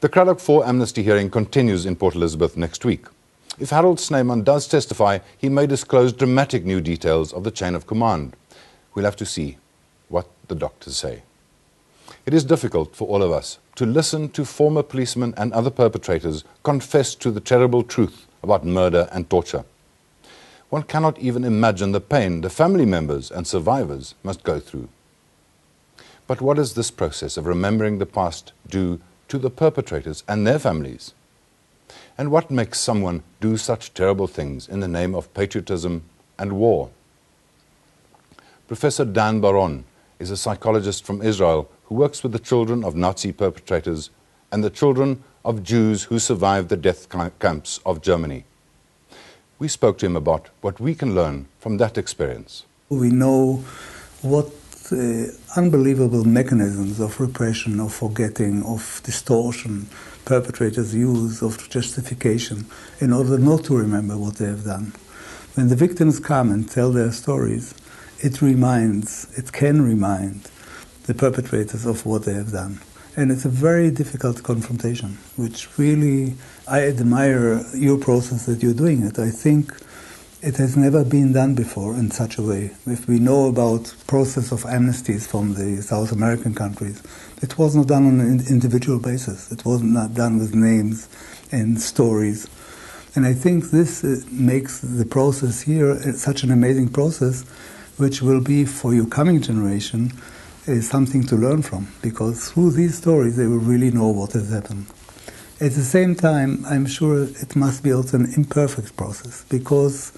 The Cradock 4 amnesty hearing continues in Port Elizabeth next week. If Harold Snyman does testify, he may disclose dramatic new details of the chain of command. We'll have to see what the doctors say. It is difficult for all of us to listen to former policemen and other perpetrators confess to the terrible truth about murder and torture. One cannot even imagine the pain the family members and survivors must go through. But what does this process of remembering the past do to the perpetrators and their families? And what makes someone do such terrible things in the name of patriotism and war? Professor Dan Bar-On is a psychologist from Israel who works with the children of Nazi perpetrators and the children of Jews who survived the death camps of Germany. We spoke to him about what we can learn from that experience. We know what uh, unbelievable mechanisms of repression, of forgetting, of distortion perpetrators use of justification in order not to remember what they have done. When the victims come and tell their stories, it reminds, it can remind the perpetrators of what they have done. And it's a very difficult confrontation, which really, I admire your process that you're doing it. I think it has never been done before in such a way. If we know about process of amnesties from the South American countries, it was not done on an individual basis. It was not done with names and stories. And I think this uh, makes the process here uh, such an amazing process, which will be for your coming generation is something to learn from, because through these stories they will really know what has happened. At the same time, I'm sure it must be also an imperfect process because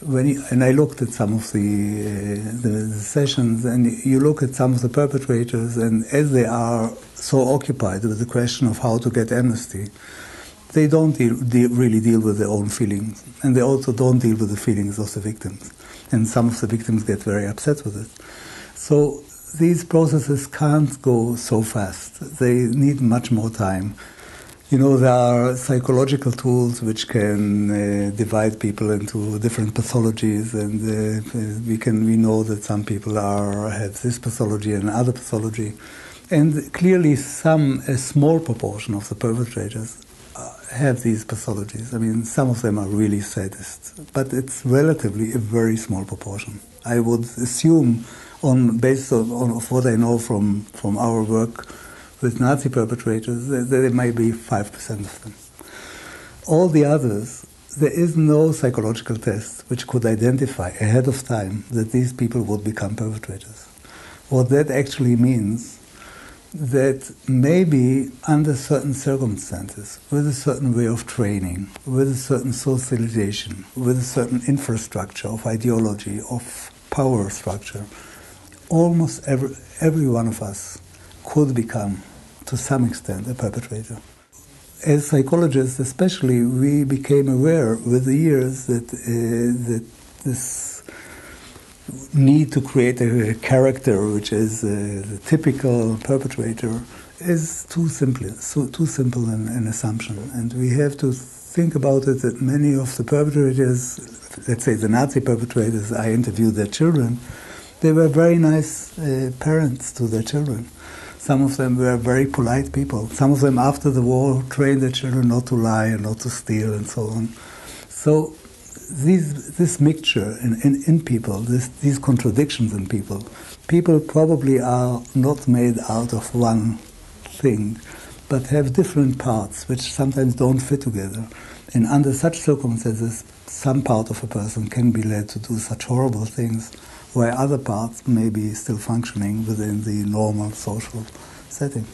when you, and I looked at some of the, uh, the, the sessions, and you look at some of the perpetrators, and as they are so occupied with the question of how to get amnesty, they don't deal, deal, really deal with their own feelings, and they also don't deal with the feelings of the victims. And some of the victims get very upset with it. So these processes can't go so fast. They need much more time. You know, there are psychological tools which can uh, divide people into different pathologies, and uh, we can we know that some people are have this pathology and other pathology, and clearly some a small proportion of the perpetrators uh, have these pathologies. I mean, some of them are really sadists, but it's relatively a very small proportion. I would assume, on based on, on of what I know from from our work with Nazi perpetrators, there, may be 5% of them. All the others, there is no psychological test which could identify ahead of time that these people would become perpetrators. What that actually means that maybe under certain circumstances, with a certain way of training, with a certain socialization, with a certain infrastructure of ideology, of power structure, almost every, every one of us could become to some extent, a perpetrator. As psychologists, especially, we became aware with the years that, uh, that this need to create a character which is uh, the typical perpetrator is too simple, so too simple an, an, assumption, and we have to think about it. That many of the perpetrators, let's say the Nazi perpetrators, I interviewed their children. They were very nice uh, parents to their children. Some of them were very polite people. Some of them, after the war, trained their children not to lie and not to steal and so on. So, these, this mixture in, in, in people, this, these contradictions in people, people probably are not made out of one thing, but have different parts which sometimes don't fit together. And under such circumstances, some part of a person can be led to do such horrible things where other parts may be still functioning within the normal social setting.